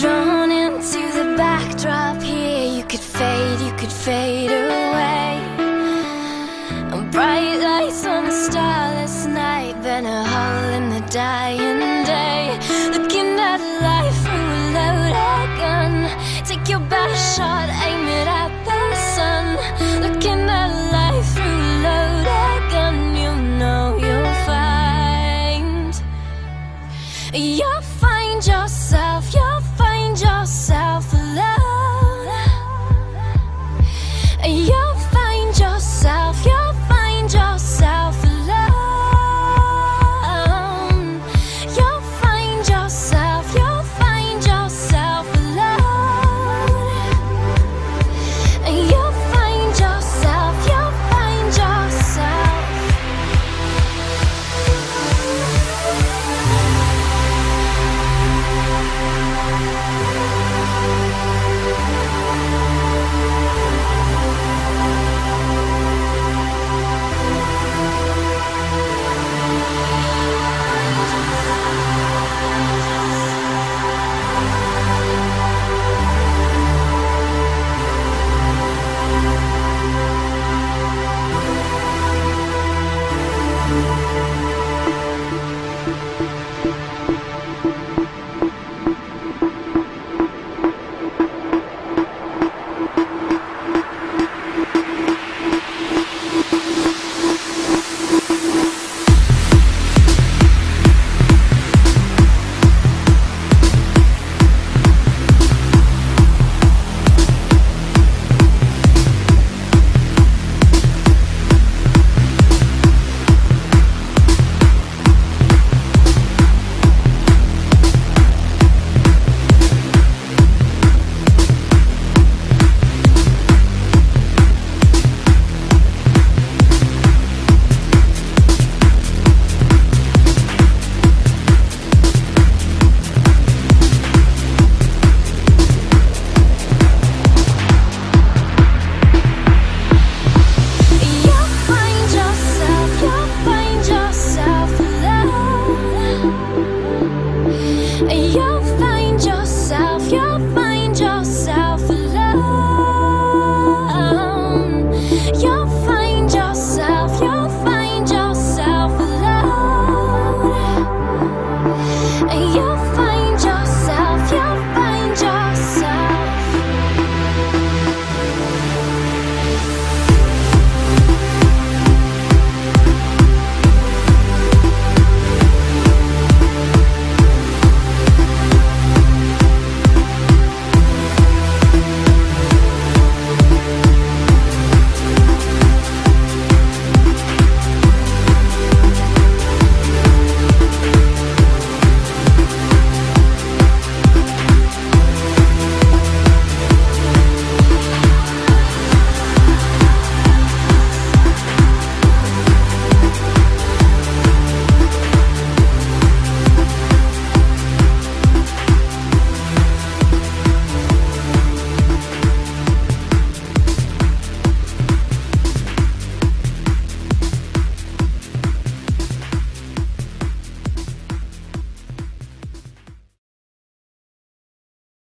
to the backdrop here. You could fade, you could fade away. And bright lights on a starless night, Then a hole in the dying day. Looking at life through a loaded gun. Take your best shot, Yeah.